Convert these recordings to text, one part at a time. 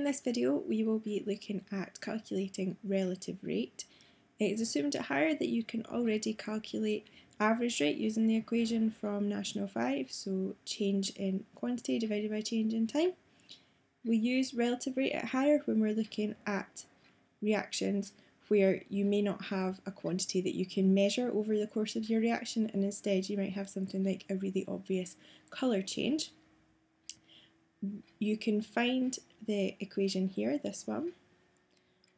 In this video we will be looking at calculating relative rate. It is assumed at higher that you can already calculate average rate using the equation from National 5, so change in quantity divided by change in time. We use relative rate at higher when we're looking at reactions where you may not have a quantity that you can measure over the course of your reaction and instead you might have something like a really obvious colour change. You can find the equation here, this one,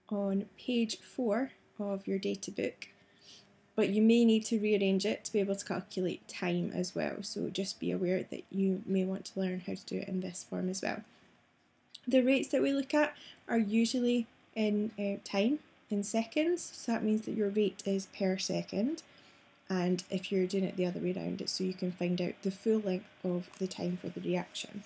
on page 4 of your data book but you may need to rearrange it to be able to calculate time as well so just be aware that you may want to learn how to do it in this form as well. The rates that we look at are usually in uh, time in seconds so that means that your rate is per second and if you're doing it the other way around it's so you can find out the full length of the time for the reaction.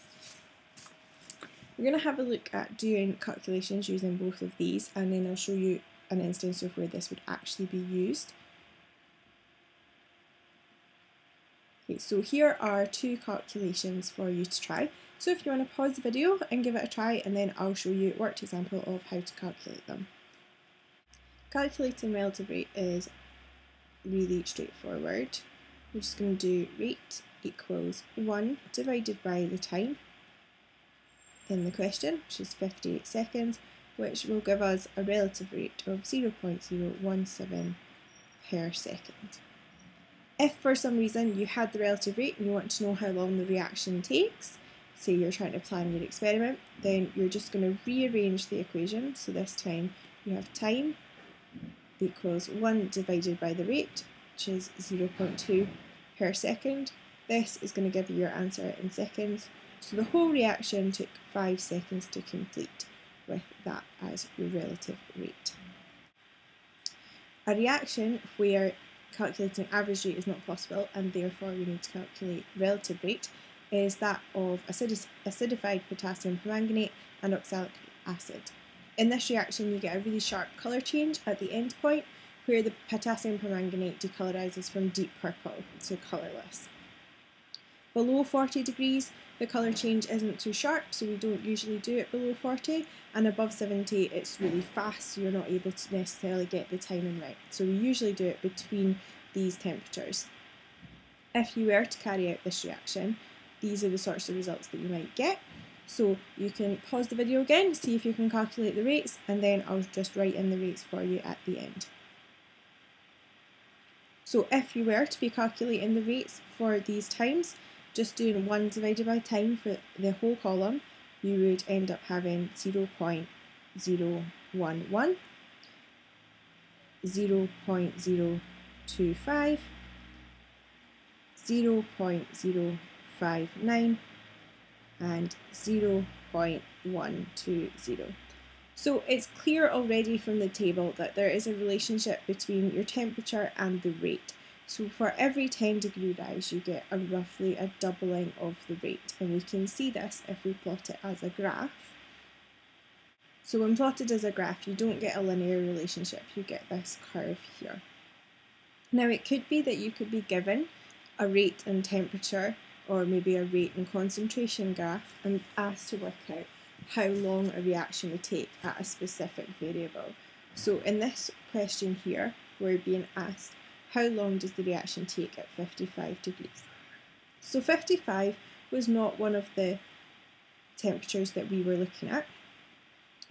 We're going to have a look at doing calculations using both of these and then I'll show you an instance of where this would actually be used. Okay, so here are two calculations for you to try. So if you want to pause the video and give it a try and then I'll show you a worked example of how to calculate them. Calculating relative rate is really straightforward. We're just going to do rate equals 1 divided by the time in the question, which is 58 seconds, which will give us a relative rate of 0.017 per second. If for some reason you had the relative rate and you want to know how long the reaction takes, say you're trying to plan your experiment, then you're just going to rearrange the equation. So this time you have time equals 1 divided by the rate, which is 0.2 per second. This is going to give you your answer in seconds. So the whole reaction took 5 seconds to complete with that as your relative rate. A reaction where calculating average rate is not possible and therefore we need to calculate relative rate is that of acidified potassium permanganate and oxalic acid. In this reaction you get a really sharp colour change at the end point where the potassium permanganate decolorises from deep purple to colourless. Below 40 degrees the colour change isn't too sharp so we don't usually do it below 40 and above 70 it's really fast so you're not able to necessarily get the timing right. So we usually do it between these temperatures. If you were to carry out this reaction these are the sorts of results that you might get. So you can pause the video again, see if you can calculate the rates, and then I'll just write in the rates for you at the end. So if you were to be calculating the rates for these times, just doing 1 divided by time for the whole column, you would end up having 0 0.011, 0 0.025, 0 0.0 0.59 and 0.120. So it's clear already from the table that there is a relationship between your temperature and the rate. So for every 10 degree rise you get a roughly a doubling of the rate and we can see this if we plot it as a graph. So when plotted as a graph you don't get a linear relationship, you get this curve here. Now it could be that you could be given a rate and temperature or maybe a rate and concentration graph and asked to work out how long a reaction would take at a specific variable. So in this question here, we're being asked how long does the reaction take at 55 degrees. So 55 was not one of the temperatures that we were looking at,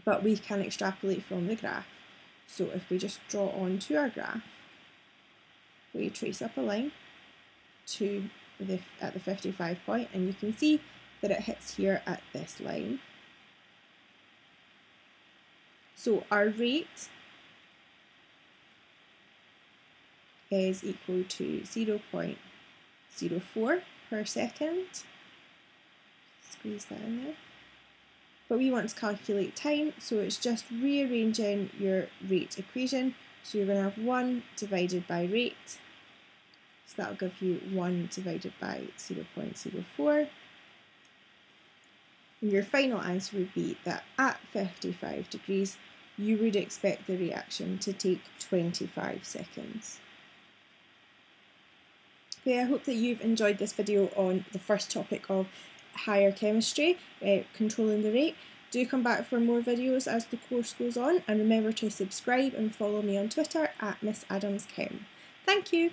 but we can extrapolate from the graph. So if we just draw onto our graph, we trace up a line to the, at the 55 point and you can see that it hits here at this line. So our rate is equal to 0 0.04 per second. Squeeze that in there. But we want to calculate time, so it's just rearranging your rate equation. So you're going to have 1 divided by rate so that'll give you 1 divided by 0 0.04. And your final answer would be that at 55 degrees, you would expect the reaction to take 25 seconds. I hope that you've enjoyed this video on the first topic of higher chemistry, uh, controlling the rate. Do come back for more videos as the course goes on and remember to subscribe and follow me on Twitter at Miss Adams Chem. Thank you!